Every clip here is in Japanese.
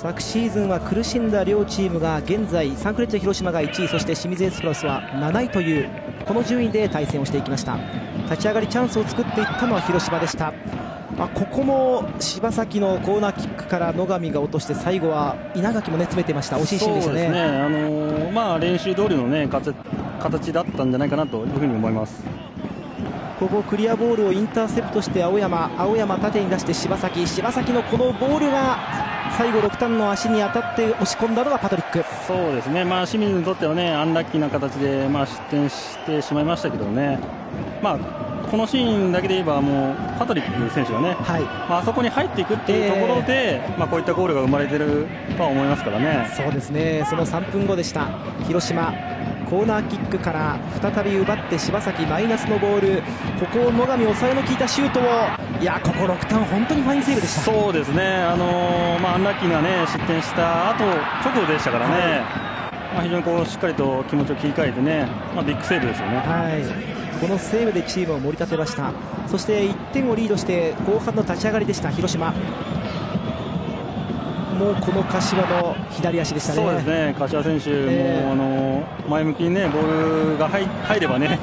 昨シーズンは苦しんだ両チームが現在サンフレッチェ広島が1位そして清水エスプラスは7位というこの順位で対戦をしていきました。立ち上がりチャンスを作っていったのは広島でした。あここも柴崎のコーナーキックから野上が落として最後は稲垣も、ね、詰めてました。惜しいシーンでしたね、ね、あのー、まあ、練習通りの、ね、形だったんじゃないかなというふうに思います。ここクリアボールをインターセプトして青山。青山縦に出して柴崎。柴崎のこのボールが最後、6タンの足に当たって押し込んだのがパトリック。そうですね、まあ、清水にとってはねアンラッキーな形で、まあ、失点してしまいましたけどね、まあ、このシーンだけで言えばもうパトリック選手がね、はい。まあ、あそこに入っていくっていうところで、えー、まあ、こういったゴールが生まれてるとは思いますからね。そうですね。その3分後でした。広島コーナーキックから再び奪って柴崎マイナスのボール。ここを野上抑えの効いたシュートを。いやここ6ターン本当にファインセーブでした。そうですね。あのー、まあアンラッキーなね失点した後直後でしたからね、はい、まあ非常にこうしっかりと気持ちを切り替えてねまあビッグセーブですよね。はい。このセーブでチームを盛り立てました。そして1点をリードして後半の立ち上がりでした広島もうこの柏の左足でしたね。そうですね。柏選手、えー、もあの前向きにねボールが入入ればね。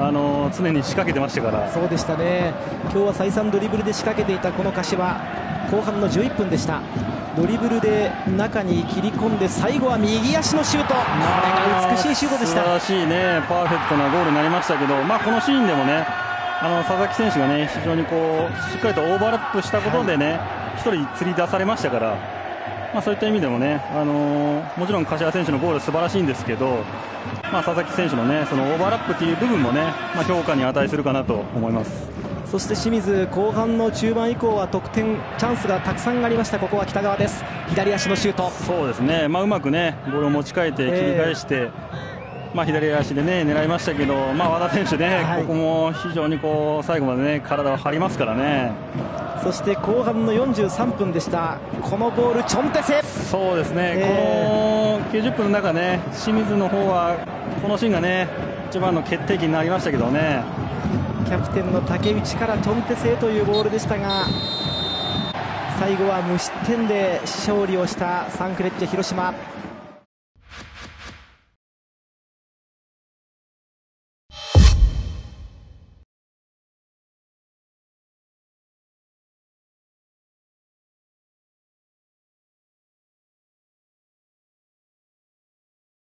あの常に仕掛けてましたから。そうでしたね。今日は再三ドリブルで仕掛けていたこの柏。後半の11分でした。ドリブルで中に切り込んで最後は右足のシュート。これが美しいシュートでした。素晴らしいね。パーフェクトなゴールになりましたけど、まあ、このシーンでもねあの佐々木選手がね非常にこうしっかりとオーバーラップしたことでね、1人釣り出されましたからまあ、そういった意味でもね、あのー、もちろん柏選手のゴール素晴らしいんですけど、まあ、佐々木選手のねそのオーバーラップという部分もね、まあ、評価に値するかなと思います。そして清水後半の中盤以降は得点チャンスがたくさんありました。ここは北川です。左足のシュート。そうですね、まあ、うまくねボールを持ち替えて切り返して、左足でね狙いましたけど、まあ、和田選手ここも非常にこう最後までね体を張りますからね。そして後半の43分でした。このボールチョンテセ。そうですね、えー、この90分の中ね清水の方はこのシーンがね一番の決定機になりましたけどね。キャプテンの竹内からチョンテセというボールでしたが最後は無失点で勝利をしたサンフレッチェ広島